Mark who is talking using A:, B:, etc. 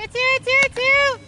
A: It's you, it's you, it's you!